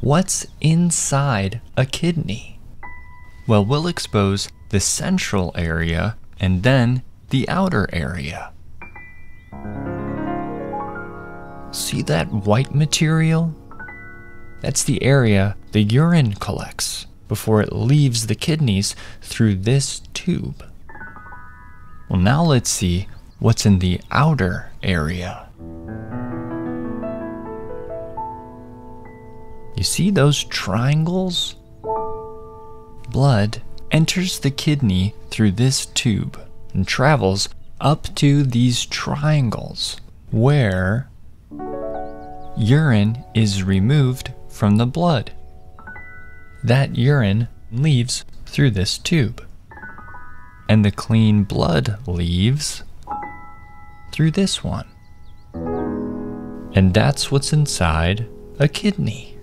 what's inside a kidney? Well, we'll expose the central area and then the outer area. See that white material? That's the area the urine collects before it leaves the kidneys through this tube. Well, now let's see what's in the outer area. You see those triangles? Blood enters the kidney through this tube and travels up to these triangles where urine is removed from the blood. That urine leaves through this tube, and the clean blood leaves through this one. And that's what's inside a kidney.